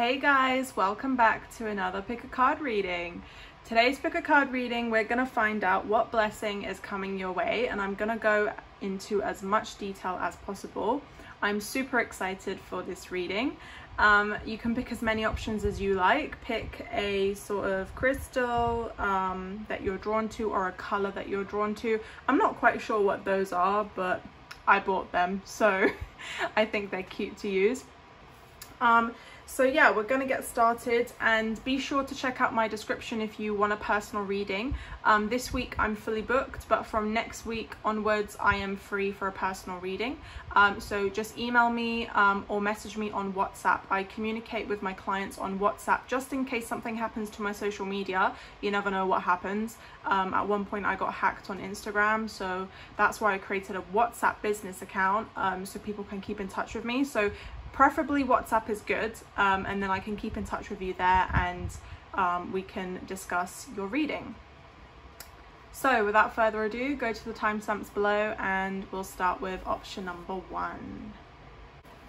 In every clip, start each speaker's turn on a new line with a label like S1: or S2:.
S1: Hey guys, welcome back to another pick a card reading. Today's pick a card reading, we're going to find out what blessing is coming your way and I'm going to go into as much detail as possible. I'm super excited for this reading. Um, you can pick as many options as you like. Pick a sort of crystal um, that you're drawn to or a color that you're drawn to. I'm not quite sure what those are, but I bought them, so I think they're cute to use. Um, so yeah, we're going to get started and be sure to check out my description if you want a personal reading. Um, this week I'm fully booked, but from next week onwards I am free for a personal reading. Um, so just email me um, or message me on WhatsApp. I communicate with my clients on WhatsApp just in case something happens to my social media. You never know what happens. Um, at one point I got hacked on Instagram, so that's why I created a WhatsApp business account um, so people can keep in touch with me. So preferably WhatsApp is good um, and then I can keep in touch with you there and um, we can discuss your reading. So without further ado, go to the timestamps below and we'll start with option number one.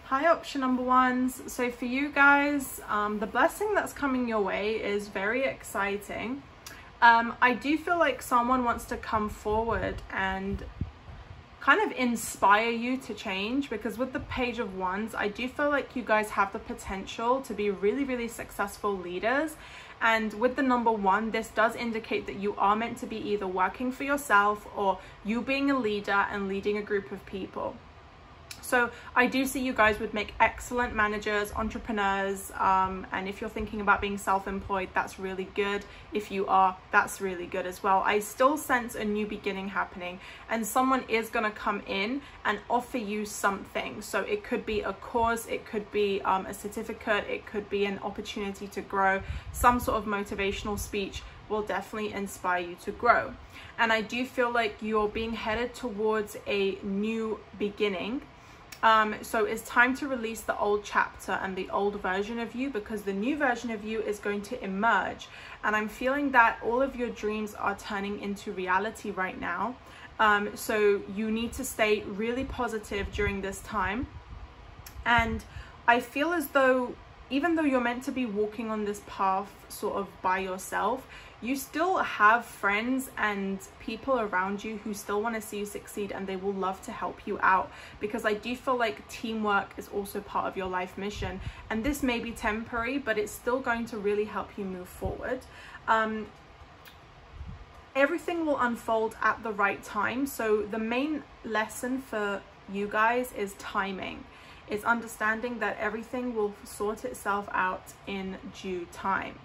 S1: Hi option number ones. So for you guys, um, the blessing that's coming your way is very exciting. Um, I do feel like someone wants to come forward and kind of inspire you to change because with the page of wands i do feel like you guys have the potential to be really really successful leaders. And with the number one this does indicate that you are meant to be either working for yourself or you being a leader and leading a group of people so I do see you guys would make excellent managers, entrepreneurs, um, and if you're thinking about being self-employed, that's really good. If you are, that's really good as well. I still sense a new beginning happening and someone is going to come in and offer you something. So it could be a course, it could be um, a certificate, it could be an opportunity to grow, some sort of motivational speech will definitely inspire you to grow. And I do feel like you're being headed towards a new beginning um, so it's time to release the old chapter and the old version of you because the new version of you is going to emerge. And I'm feeling that all of your dreams are turning into reality right now. Um, so you need to stay really positive during this time. And I feel as though even though you're meant to be walking on this path sort of by yourself, you still have friends and people around you who still want to see you succeed and they will love to help you out. Because I do feel like teamwork is also part of your life mission. And this may be temporary but it's still going to really help you move forward. Um, everything will unfold at the right time. So the main lesson for you guys is timing. Is understanding that everything will sort itself out in due time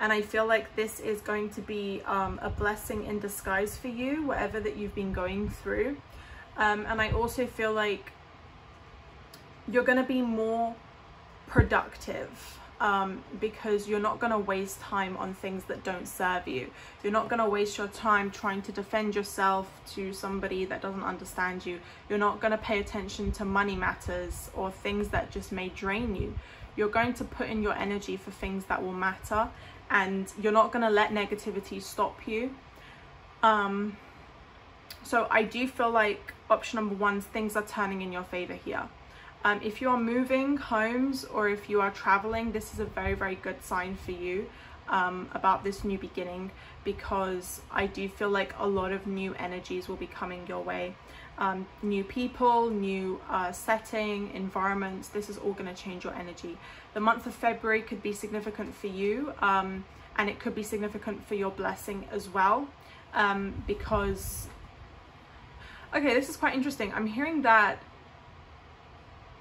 S1: and I feel like this is going to be um, a blessing in disguise for you, whatever that you've been going through. Um, and I also feel like you're going to be more productive um, because you're not going to waste time on things that don't serve you. You're not going to waste your time trying to defend yourself to somebody that doesn't understand you. You're not going to pay attention to money matters or things that just may drain you. You're going to put in your energy for things that will matter and you're not going to let negativity stop you. Um, so I do feel like option number one, things are turning in your favor here. Um, if you are moving homes or if you are traveling, this is a very, very good sign for you um, about this new beginning because I do feel like a lot of new energies will be coming your way. Um, new people, new uh, setting, environments, this is all going to change your energy. The month of February could be significant for you um, and it could be significant for your blessing as well um, because, okay, this is quite interesting. I'm hearing that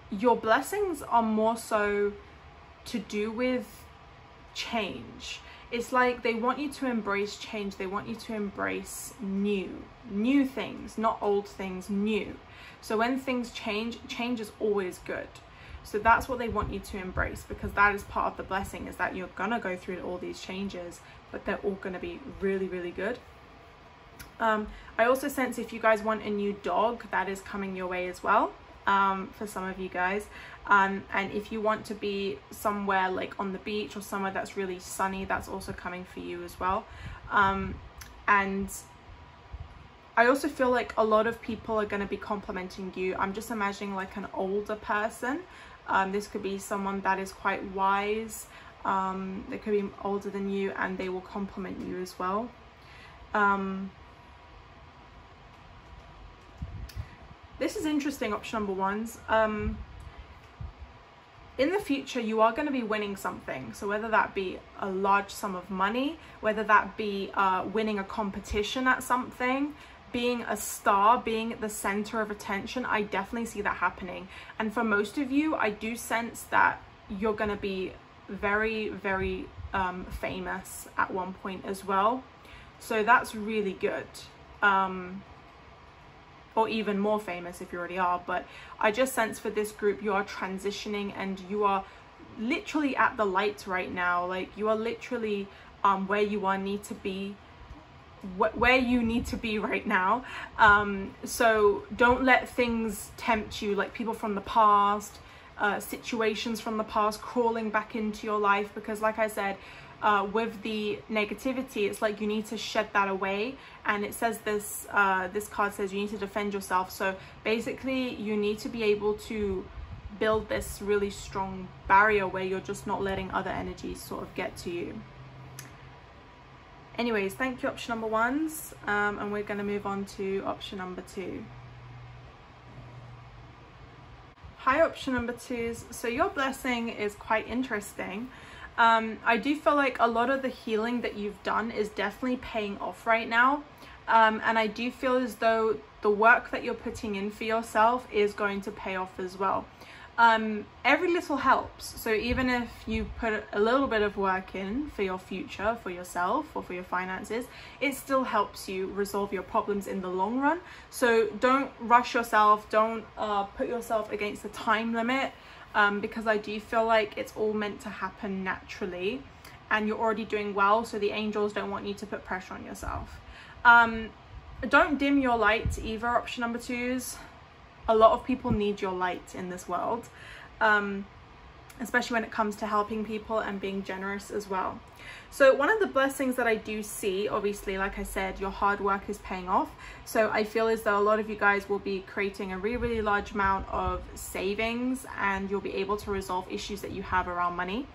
S1: your blessings are more so to do with change. It's like they want you to embrace change. They want you to embrace new, new things, not old things, new. So when things change, change is always good. So that's what they want you to embrace because that is part of the blessing is that you're gonna go through all these changes, but they're all gonna be really, really good. Um, I also sense if you guys want a new dog, that is coming your way as well um, for some of you guys. Um, and if you want to be somewhere like on the beach or somewhere that's really sunny, that's also coming for you as well. Um, and I also feel like a lot of people are going to be complimenting you. I'm just imagining like an older person Um, this could be someone that is quite wise. Um, they could be older than you and they will compliment you as well. Um, this is interesting, option number ones. Um, in the future, you are going to be winning something. So whether that be a large sum of money, whether that be uh, winning a competition at something, being a star, being the center of attention, I definitely see that happening. And for most of you, I do sense that you're going to be very, very um, famous at one point as well. So that's really good. Um, or even more famous if you already are. But I just sense for this group, you are transitioning and you are literally at the lights right now. Like you are literally um, where you are need to be wh where you need to be right now um, so don't let things tempt you like people from the past uh, situations from the past crawling back into your life because like I said uh, with the negativity it's like you need to shed that away. And it says this uh, this card says you need to defend yourself. So basically you need to be able to build this really strong barrier where you're just not letting other energies sort of get to you. Anyways thank you option number ones. Um, and we're going to move on to option number two. Hi option number twos. So your blessing is quite interesting um, I do feel like a lot of the healing that you've done is definitely paying off right now. Um, and I do feel as though the work that you're putting in for yourself is going to pay off as well. Um, every little helps. So even if you put a little bit of work in for your future, for yourself or for your finances, it still helps you resolve your problems in the long run. So don't rush yourself. Don't uh, put yourself against the time limit um, because I do feel like it's all meant to happen naturally and you're already doing well so the angels don't want you to put pressure on yourself. Um, don't dim your light either, option number twos. A lot of people need your light in this world, um, especially when it comes to helping people and being generous as well. So one of the blessings that I do see, obviously, like I said, your hard work is paying off. So I feel as though a lot of you guys will be creating a really, really large amount of savings and you'll be able to resolve issues that you have around money.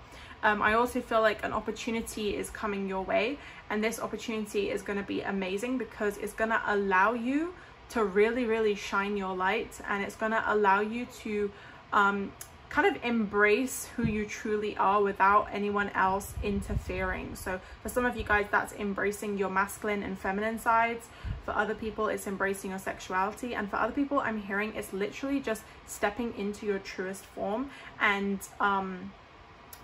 S1: Um, I also feel like an opportunity is coming your way and this opportunity is going to be amazing because it's going to allow you to really, really shine your light and it's going to allow you to um, kind of embrace who you truly are without anyone else interfering. So for some of you guys, that's embracing your masculine and feminine sides. For other people, it's embracing your sexuality. And for other people, I'm hearing it's literally just stepping into your truest form and um,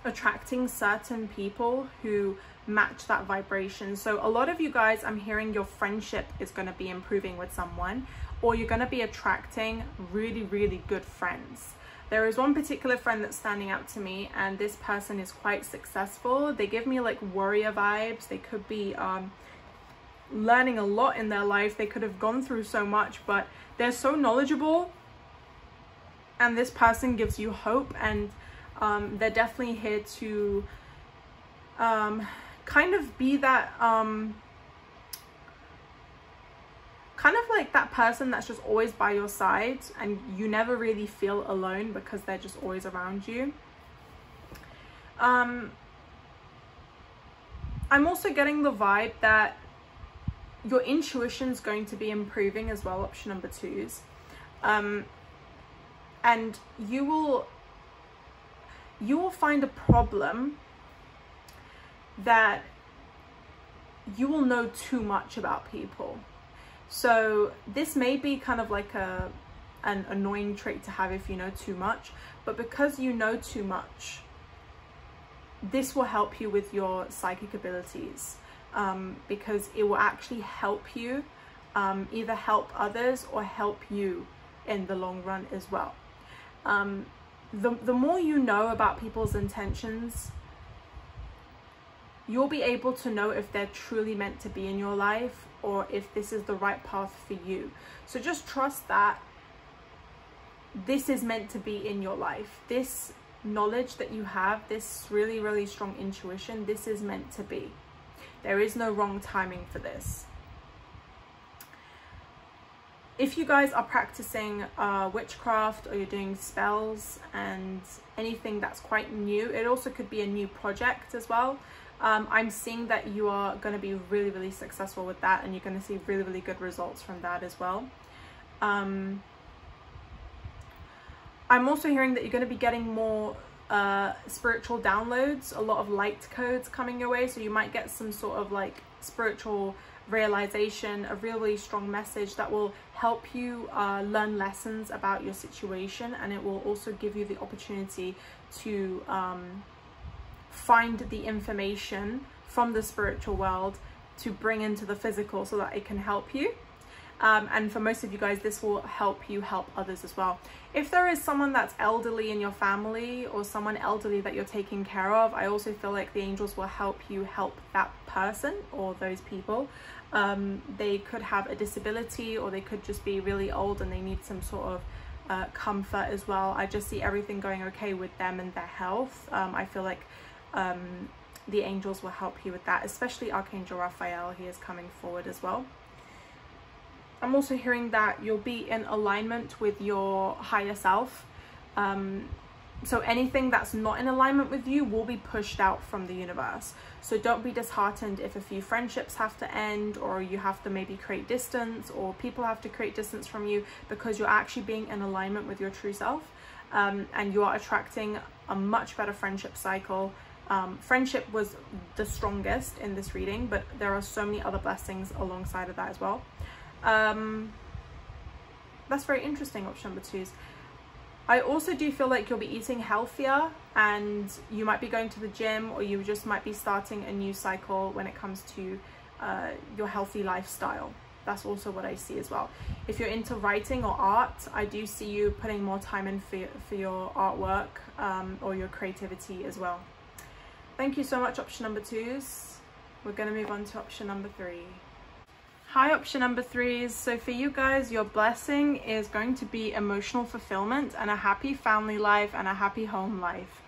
S1: attracting certain people who match that vibration. So a lot of you guys, I'm hearing your friendship is going to be improving with someone or you're going to be attracting really, really good friends. There is one particular friend that's standing out to me and this person is quite successful. They give me like warrior vibes. They could be um, learning a lot in their life. They could have gone through so much, but they're so knowledgeable and this person gives you hope and um, they're definitely here to um, kind of be that um, kind of like that person that's just always by your side and you never really feel alone because they're just always around you. Um, I'm also getting the vibe that your intuition is going to be improving as well, option number twos. Um, and you will you will find a problem that you will know too much about people so this may be kind of like a an annoying trait to have if you know too much, but because you know too much, this will help you with your psychic abilities um, because it will actually help you um, either help others or help you in the long run as well. Um, the, the more you know about people's intentions, you'll be able to know if they're truly meant to be in your life or if this is the right path for you. So just trust that this is meant to be in your life. This knowledge that you have, this really, really strong intuition, this is meant to be. There is no wrong timing for this. if you guys are practicing uh, witchcraft or you're doing spells and anything that's quite new, it also could be a new project as well. Um, I'm seeing that you are going to be really, really successful with that and you're going to see really, really good results from that as well. Um, I'm also hearing that you're going to be getting more uh, spiritual downloads, a lot of light codes coming your way. So you might get some sort of like spiritual realization, a really strong message that will help you uh, learn lessons about your situation and it will also give you the opportunity to um, find the information from the spiritual world to bring into the physical so that it can help you. Um, and for most of you guys, this will help you help others as well. If there is someone that's elderly in your family or someone elderly that you're taking care of, I also feel like the angels will help you help that person or those people. Um, they could have a disability or they could just be really old and they need some sort of uh, comfort as well. I just see everything going okay with them and their health. Um, I feel like um, the angels will help you with that, especially Archangel Raphael. He is coming forward as well. I'm also hearing that you'll be in alignment with your higher self. Um, so anything that's not in alignment with you will be pushed out from the universe. So don't be disheartened if a few friendships have to end or you have to maybe create distance or people have to create distance from you because you're actually being in alignment with your true self um, and you are attracting a much better friendship cycle. Um, friendship was the strongest in this reading, but there are so many other blessings alongside of that as well. Um, that's very interesting, option number twos. I also do feel like you'll be eating healthier and you might be going to the gym or you just might be starting a new cycle when it comes to uh, your healthy lifestyle. That's also what I see as well. If you're into writing or art, I do see you putting more time in for, for your artwork um, or your creativity as well. Thank you so much, option number twos. We're going to move on to option number three. Hi, option number three is so for you guys, your blessing is going to be emotional fulfillment and a happy family life and a happy home life.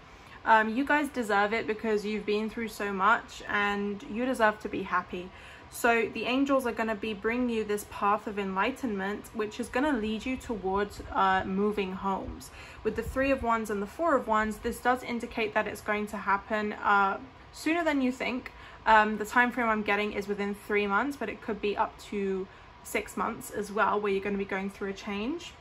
S1: Um, you guys deserve it because you've been through so much and you deserve to be happy. So the angels are going to be bringing you this path of enlightenment, which is going to lead you towards uh, moving homes. With the three of wands and the four of wands, this does indicate that it's going to happen uh, sooner than you think. Um, the time frame I'm getting is within three months, but it could be up to six months as well, where you're going to be going through a change.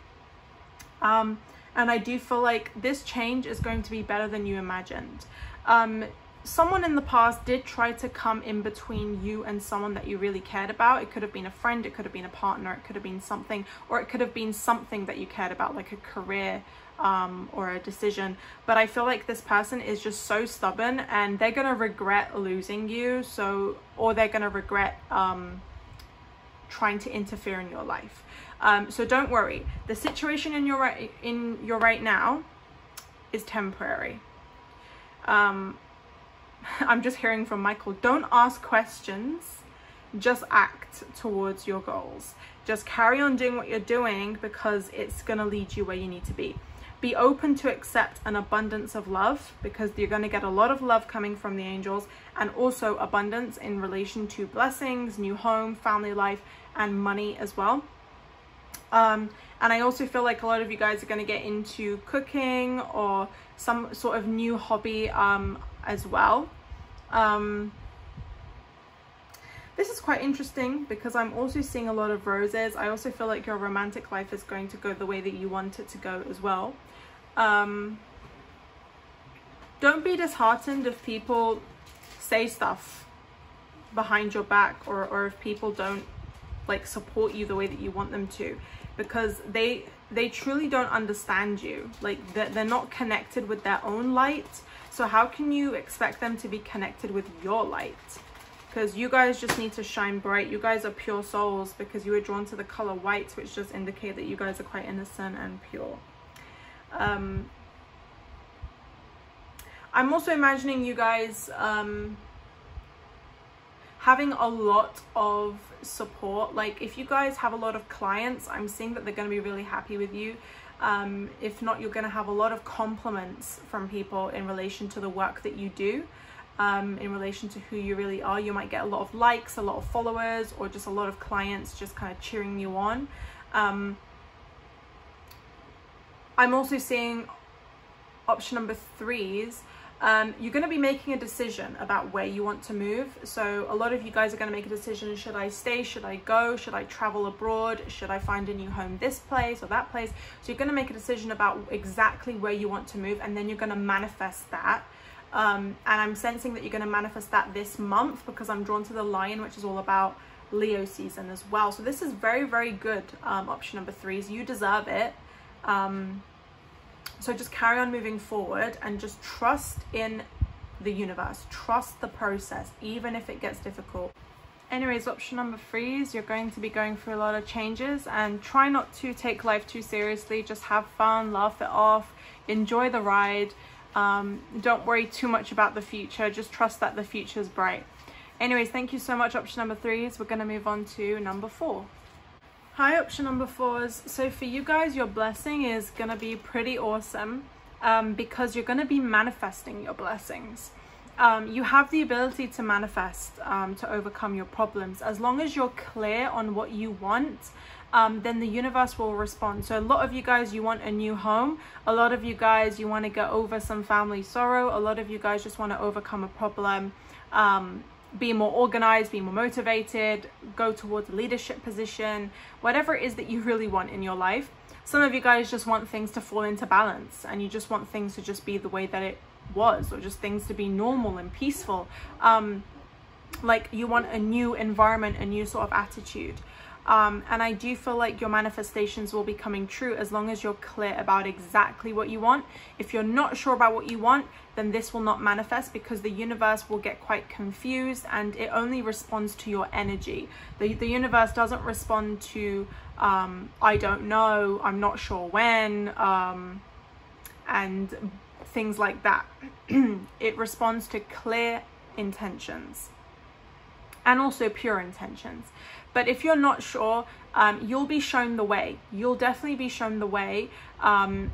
S1: Um, and I do feel like this change is going to be better than you imagined. Um, someone in the past did try to come in between you and someone that you really cared about. It could have been a friend, it could have been a partner, it could have been something, or it could have been something that you cared about, like a career um, or a decision. But I feel like this person is just so stubborn and they're going to regret losing you. So, or they're going to regret um, trying to interfere in your life. Um, so don't worry. The situation in your right, in your right now is temporary. Um, I'm just hearing from Michael, don't ask questions, just act towards your goals. Just carry on doing what you're doing because it's going to lead you where you need to be be open to accept an abundance of love because you're going to get a lot of love coming from the angels and also abundance in relation to blessings, new home, family life, and money as well. Um, and I also feel like a lot of you guys are going to get into cooking or some sort of new hobby um, as well. Um, this is quite interesting because I'm also seeing a lot of roses. I also feel like your romantic life is going to go the way that you want it to go as well um, don't be disheartened if people say stuff behind your back or, or if people don't like support you the way that you want them to because they they truly don't understand you like they're, they're not connected with their own light so how can you expect them to be connected with your light because you guys just need to shine bright you guys are pure souls because you were drawn to the color white which just indicate that you guys are quite innocent and pure um, I'm also imagining you guys um, having a lot of support. Like if you guys have a lot of clients, I'm seeing that they're going to be really happy with you. Um, if not, you're going to have a lot of compliments from people in relation to the work that you do. Um, in relation to who you really are. You might get a lot of likes, a lot of followers, or just a lot of clients just kind of cheering you on. Um, I'm also seeing option number threes um, you're going to be making a decision about where you want to move. So a lot of you guys are going to make a decision, should I stay, should I go, should I travel abroad, should I find a new home this place or that place. So you're going to make a decision about exactly where you want to move and then you're going to manifest that. Um, and I'm sensing that you're going to manifest that this month because I'm drawn to the lion, which is all about Leo season as well. So this is very, very good. Um, option number three is you deserve it. Um, so just carry on moving forward and just trust in the universe. Trust the process, even if it gets difficult. Anyways, option number three is you're going to be going through a lot of changes and try not to take life too seriously. Just have fun, laugh it off, enjoy the ride. Um, don't worry too much about the future. Just trust that the future is bright. Anyways, thank you so much. Option number three is we're going to move on to number four. Hi, option number four is so for you guys, your blessing is gonna be pretty awesome um, because you're gonna be manifesting your blessings. Um, you have the ability to manifest um, to overcome your problems as long as you're clear on what you want. Um, then the universe will respond. So a lot of you guys, you want a new home. A lot of you guys, you want to get over some family sorrow. A lot of you guys just want to overcome a problem. Be more organized, be more motivated, go towards a leadership position, whatever it is that you really want in your life. Some of you guys just want things to fall into balance and you just want things to just be the way that it was or just things to be normal and peaceful. Um, like you want a new environment, a new sort of attitude. Um, and I do feel like your manifestations will be coming true as long as you're clear about exactly what you want. If you're not sure about what you want, then this will not manifest because the universe will get quite confused and it only responds to your energy. The, the universe doesn't respond to, um, I don't know, I'm not sure when, um, and things like that. it responds to clear intentions and also pure intentions. But if you're not sure, um, you'll be shown the way. You'll definitely be shown the way. Um,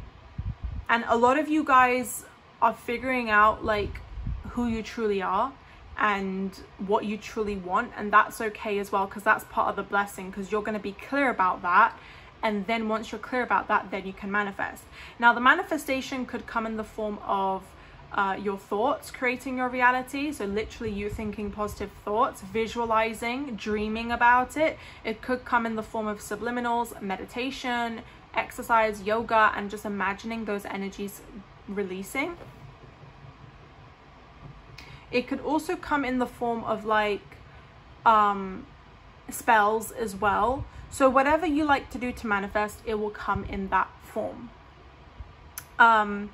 S1: and a lot of you guys are figuring out like who you truly are and what you truly want. And that's okay as well, because that's part of the blessing, because you're going to be clear about that. And then once you're clear about that, then you can manifest. Now, the manifestation could come in the form of uh, your thoughts creating your reality. So, literally, you thinking positive thoughts, visualizing, dreaming about it. It could come in the form of subliminals, meditation, exercise, yoga, and just imagining those energies releasing. It could also come in the form of like um, spells as well. So, whatever you like to do to manifest, it will come in that form. Um,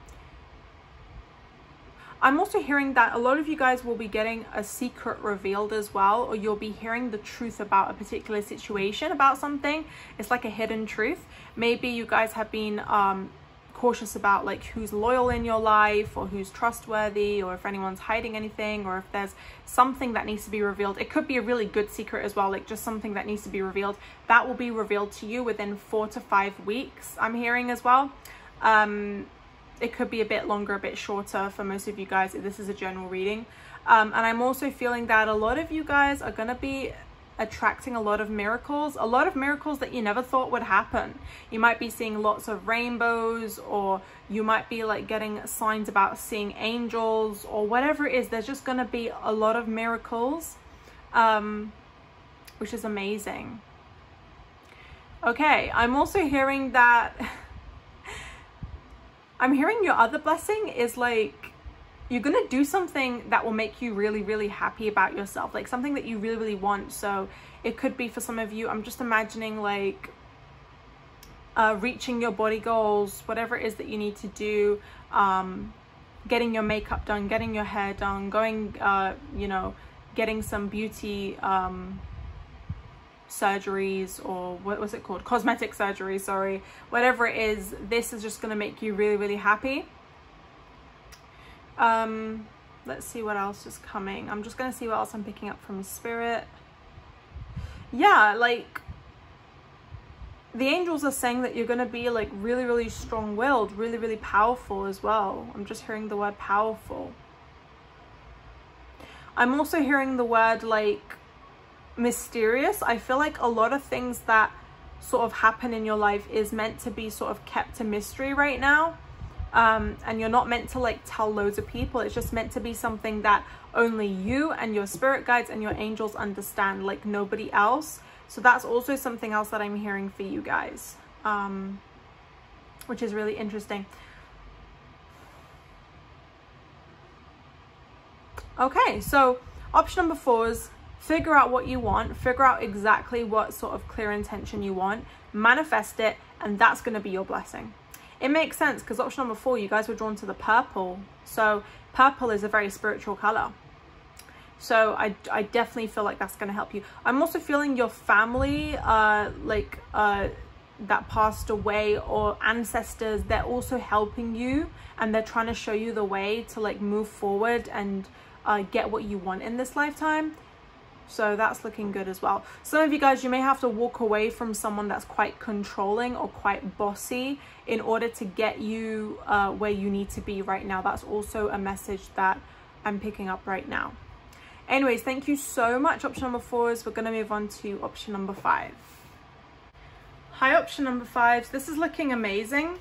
S1: I'm also hearing that a lot of you guys will be getting a secret revealed as well, or you'll be hearing the truth about a particular situation, about something. It's like a hidden truth. Maybe you guys have been um, cautious about like who's loyal in your life or who's trustworthy or if anyone's hiding anything or if there's something that needs to be revealed it could be a really good secret as well like just something that needs to be revealed that will be revealed to you within four to five weeks i'm hearing as well um it could be a bit longer, a bit shorter for most of you guys. This is a general reading. Um, and I'm also feeling that a lot of you guys are going to be attracting a lot of miracles, a lot of miracles that you never thought would happen. You might be seeing lots of rainbows or you might be like getting signs about seeing angels or whatever it is. There's just going to be a lot of miracles, um, which is amazing. Okay, I'm also hearing that I'm hearing your other blessing is like you're gonna do something that will make you really really happy about yourself like something that you really really want. So it could be for some of you i'm just imagining like uh, reaching your body goals whatever it is that you need to do um, getting your makeup done getting your hair done going uh, you know getting some beauty um, surgeries or what was it called? Cosmetic surgery sorry. Whatever it is this is just going to make you really really happy. Um let's see what else is coming. I'm just going to see what else i'm picking up from spirit. Yeah like the angels are saying that you're going to be like really really strong-willed really really powerful as well. I'm just hearing the word powerful. I'm also hearing the word like mysterious. I feel like a lot of things that sort of happen in your life is meant to be sort of kept a mystery right now. Um, and you're not meant to like tell loads of people. It's just meant to be something that only you and your spirit guides and your angels understand, like nobody else. So that's also something else that I'm hearing for you guys, um, which is really interesting. Okay, so option number four is figure out what you want, figure out exactly what sort of clear intention you want, manifest it, and that's going to be your blessing. It makes sense because option number four, you guys were drawn to the purple. So purple is a very spiritual color. So I, I definitely feel like that's going to help you. I'm also feeling your family, uh, like uh, that passed away or ancestors, they're also helping you and they're trying to show you the way to like move forward and uh, get what you want in this lifetime. So that's looking good as well. Some of you guys, you may have to walk away from someone that's quite controlling or quite bossy in order to get you uh, where you need to be right now. That's also a message that I'm picking up right now. Anyways, thank you so much. Option number four is we're going to move on to option number five. Hi, option number five. This is looking amazing.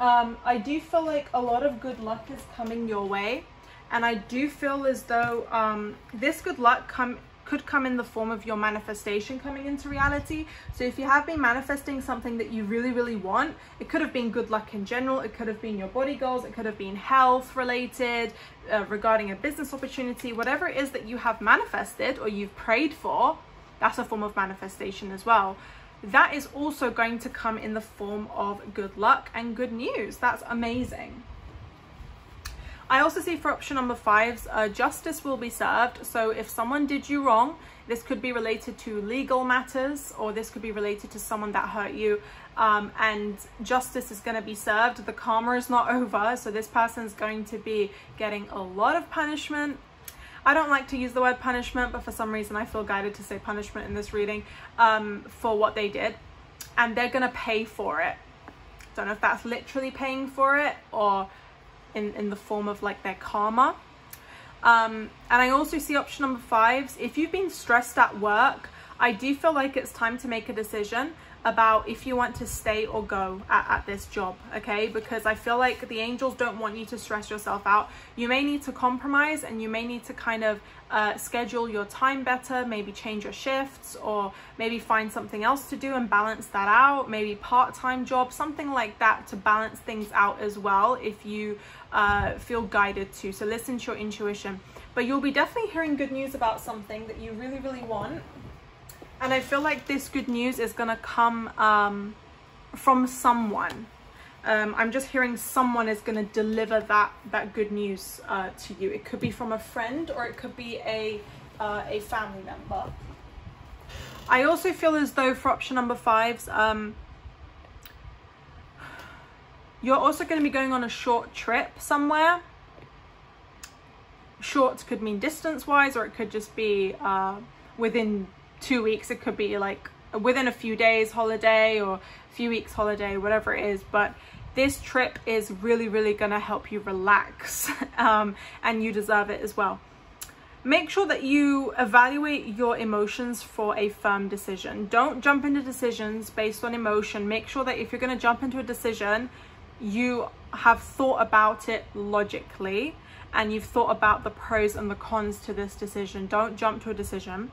S1: Um, I do feel like a lot of good luck is coming your way. And I do feel as though um, this good luck come could come in the form of your manifestation coming into reality. So if you have been manifesting something that you really, really want, it could have been good luck in general, it could have been your body goals, it could have been health related, uh, regarding a business opportunity, whatever it is that you have manifested or you've prayed for, that's a form of manifestation as well. That is also going to come in the form of good luck and good news. That's amazing. I also see for option number five, uh, justice will be served. So if someone did you wrong, this could be related to legal matters or this could be related to someone that hurt you um, and justice is going to be served. The karma is not over. So this person is going to be getting a lot of punishment. I don't like to use the word punishment, but for some reason I feel guided to say punishment in this reading um, for what they did. And they're going to pay for it. Don't know if that's literally paying for it or in, in the form of like their karma. Um, and I also see option number five. If you've been stressed at work, I do feel like it's time to make a decision about if you want to stay or go at, at, this job okay? Because i feel like the angels don't want you to stress yourself out. You may need to compromise and you may need to kind of uh, schedule your time better maybe change your shifts or maybe find something else to do and balance that out. Maybe part-time job something like that to balance things out as well if you uh, feel guided to. So listen to your intuition. But you'll be definitely hearing good news about something that you really really want and I feel like this good news is gonna come um, from someone. Um, I'm just hearing someone is gonna deliver that that good news uh, to you. It could be from a friend or it could be a uh, a family member. I also feel as though for option number fives, um, you're also going to be going on a short trip somewhere. Short could mean distance wise, or it could just be uh, within two weeks it could be like within a few days holiday or a few weeks holiday whatever it is but this trip is really really gonna help you relax um, and you deserve it as well. Make sure that you evaluate your emotions for a firm decision. Don't jump into decisions based on emotion. Make sure that if you're going to jump into a decision you have thought about it logically and you've thought about the pros and the cons to this decision. Don't jump to a decision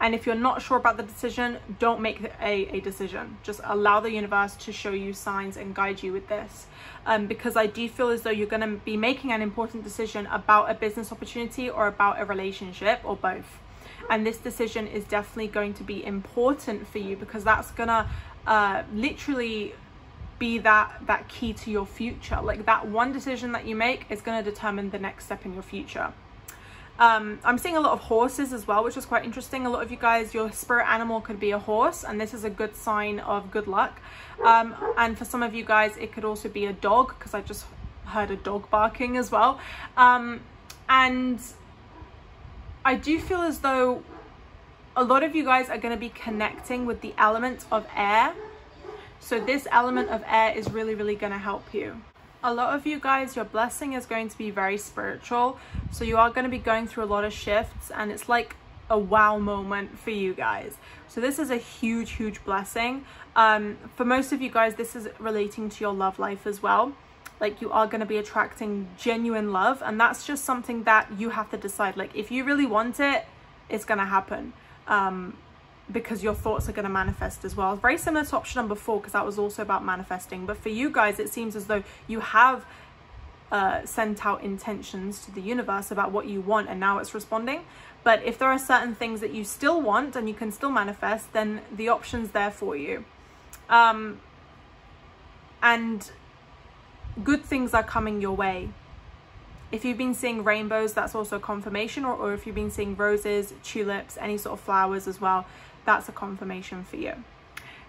S1: and if you're not sure about the decision, don't make a, a decision. Just allow the universe to show you signs and guide you with this. Um, because I do feel as though you're going to be making an important decision about a business opportunity or about a relationship or both. And this decision is definitely going to be important for you because that's going to uh, literally be that that key to your future like that one decision that you make is going to determine the next step in your future um, I'm seeing a lot of horses as well, which is quite interesting. A lot of you guys, your spirit animal could be a horse, and this is a good sign of good luck. Um, and for some of you guys, it could also be a dog, because I just heard a dog barking as well. Um, and I do feel as though a lot of you guys are going to be connecting with the element of air. So this element of air is really, really going to help you a lot of you guys, your blessing is going to be very spiritual. So you are going to be going through a lot of shifts and it's like a wow moment for you guys. So this is a huge, huge blessing. Um, for most of you guys, this is relating to your love life as well. Like you are going to be attracting genuine love. And that's just something that you have to decide. Like if you really want it, it's going to happen. Um, because your thoughts are going to manifest as well. Very similar to option number four, because that was also about manifesting. But for you guys, it seems as though you have uh, sent out intentions to the universe about what you want and now it's responding. But if there are certain things that you still want and you can still manifest, then the option's there for you. Um, and good things are coming your way. If you've been seeing rainbows, that's also confirmation, or, or if you've been seeing roses, tulips, any sort of flowers as well, that's a confirmation for you.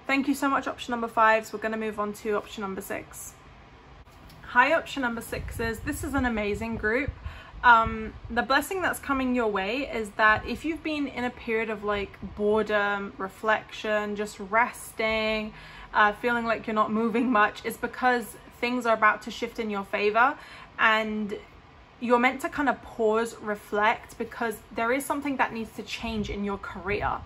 S1: Thank you so much, option number five. So we're going to move on to option number six. Hi, option number six is this is an amazing group. Um, the blessing that's coming your way is that if you've been in a period of like boredom, reflection, just resting, uh, feeling like you're not moving much, it's because things are about to shift in your favor and you're meant to kind of pause, reflect, because there is something that needs to change in your career.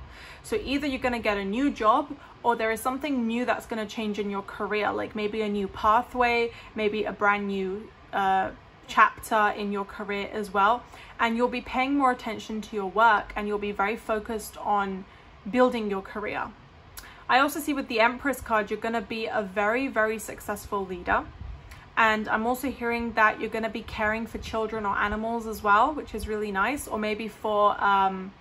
S1: So either you're going to get a new job or there is something new that's going to change in your career, like maybe a new pathway, maybe a brand new uh, chapter in your career as well. And you'll be paying more attention to your work and you'll be very focused on building your career. I also see with the Empress card, you're going to be a very, very successful leader and I'm also hearing that you're going to be caring for children or animals as well, which is really nice. Or maybe for um,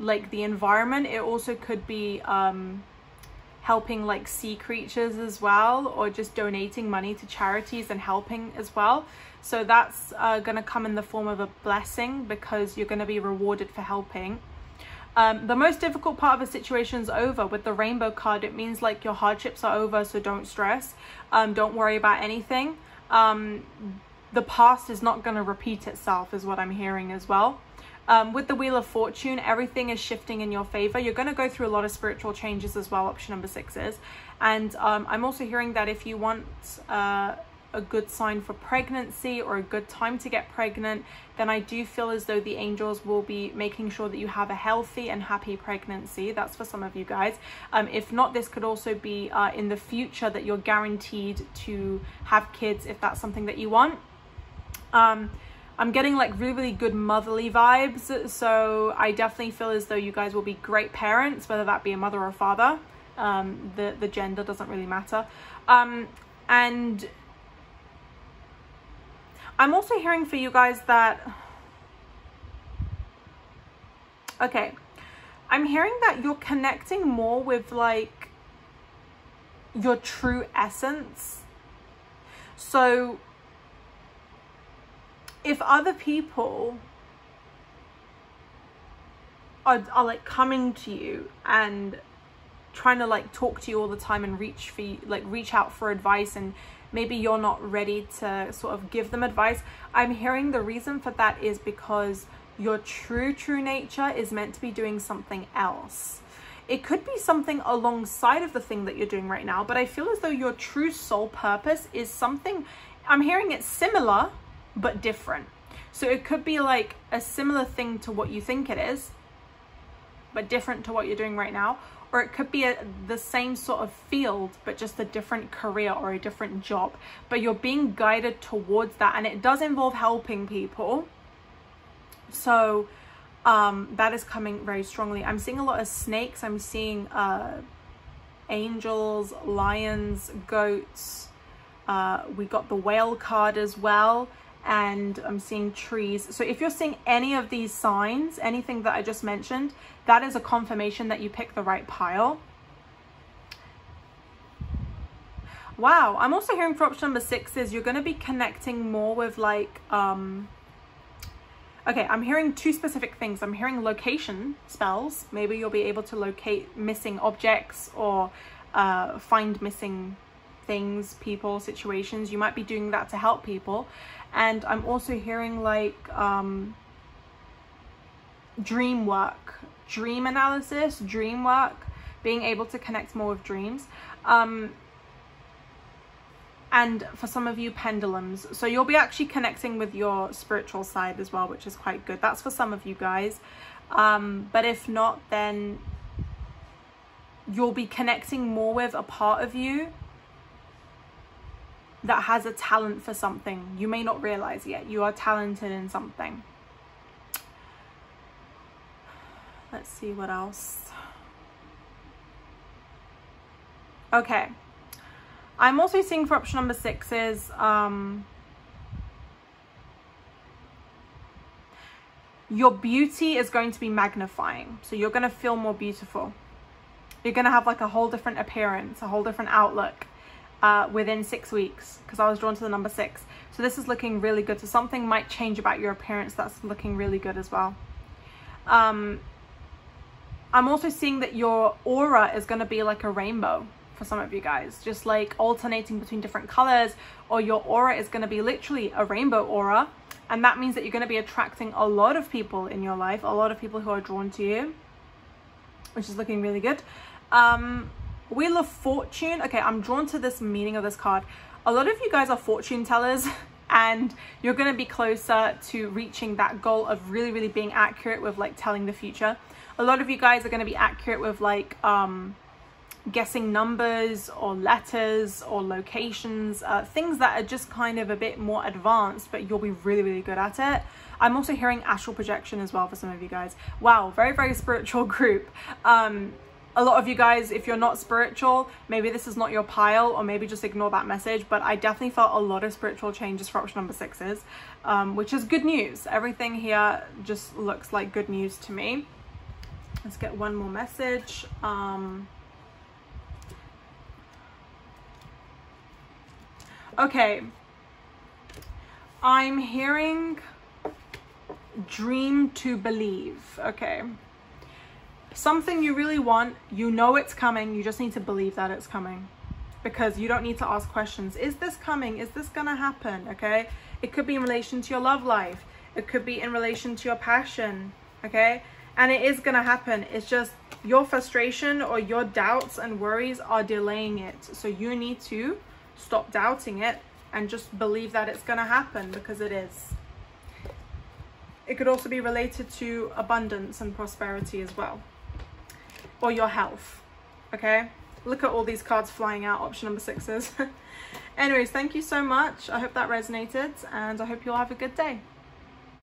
S1: like the environment. It also could be um, helping like sea creatures as well, or just donating money to charities and helping as well. So that's uh, going to come in the form of a blessing because you're going to be rewarded for helping. Um, the most difficult part of a situation is over with the rainbow card. It means like your hardships are over, so don't stress. Um, don't worry about anything. Um, the past is not going to repeat itself, is what I'm hearing as well. Um, with the Wheel of Fortune, everything is shifting in your favor. You're going to go through a lot of spiritual changes as well, option number six is. And um, I'm also hearing that if you want uh, a good sign for pregnancy or a good time to get pregnant, then I do feel as though the angels will be making sure that you have a healthy and happy pregnancy. That's for some of you guys. Um, if not, this could also be uh, in the future that you're guaranteed to have kids if that's something that you want. Um, I'm getting like really, really good motherly vibes. So I definitely feel as though you guys will be great parents, whether that be a mother or a father. Um, the, the gender doesn't really matter. Um, and I'm also hearing for you guys that, okay, I'm hearing that you're connecting more with like your true essence. So if other people are, are like coming to you and trying to like talk to you all the time and reach for you, like reach out for advice and maybe you're not ready to sort of give them advice. I'm hearing the reason for that is because your true, true nature is meant to be doing something else. It could be something alongside of the thing that you're doing right now, but I feel as though your true soul purpose is something, I'm hearing it similar, but different. So it could be like a similar thing to what you think it is, but different to what you're doing right now or it could be a, the same sort of field but just a different career or a different job. But you're being guided towards that and it does involve helping people. So um, that is coming very strongly. I'm seeing a lot of snakes. I'm seeing uh, angels lions goats. Uh, we got the whale card as well and I'm seeing trees. So if you're seeing any of these signs, anything that I just mentioned, that is a confirmation that you picked the right pile. Wow, I'm also hearing for option number six is you're going to be connecting more with like, um, okay, I'm hearing two specific things. I'm hearing location spells. Maybe you'll be able to locate missing objects or uh, find missing things, people, situations. You might be doing that to help people and I'm also hearing like um, dream work, dream analysis, dream work, being able to connect more with dreams. Um, and for some of you pendulums so you'll be actually connecting with your spiritual side as well which is quite good that's for some of you guys um, but if not then you'll be connecting more with a part of you that has a talent for something. You may not realize yet. You are talented in something. Let's see what else. Okay. I'm also seeing for option number six is um, your beauty is going to be magnifying. So you're going to feel more beautiful. You're going to have like a whole different appearance, a whole different outlook uh, within six weeks because I was drawn to the number six. So this is looking really good. So something might change about your appearance that's looking really good as well. Um, I'm also seeing that your aura is going to be like a rainbow for some of you guys just like alternating between different colors or your aura is going to be literally a rainbow aura and that means that you're going to be attracting a lot of people in your life a lot of people who are drawn to you which is looking really good um wheel of fortune okay i'm drawn to this meaning of this card a lot of you guys are fortune tellers and you're going to be closer to reaching that goal of really really being accurate with like telling the future a lot of you guys are going to be accurate with like um guessing numbers or letters or locations, uh, things that are just kind of a bit more advanced, but you'll be really, really good at it. I'm also hearing astral projection as well for some of you guys. Wow, very, very spiritual group. Um, a lot of you guys, if you're not spiritual, maybe this is not your pile or maybe just ignore that message. But I definitely felt a lot of spiritual changes for option number sixes, um, which is good news. Everything here just looks like good news to me. Let's get one more message. Um, Okay. I'm hearing dream to believe. Okay. Something you really want, you know it's coming, you just need to believe that it's coming. Because you don't need to ask questions. Is this coming? Is this gonna happen? Okay. It could be in relation to your love life. It could be in relation to your passion. Okay. And it is gonna happen. It's just your frustration or your doubts and worries are delaying it. So you need to stop doubting it and just believe that it's going to happen because it is. It could also be related to abundance and prosperity as well, or your health. Okay, look at all these cards flying out, option number sixes. Anyways, thank you so much. I hope that resonated, and I hope you all have a good day.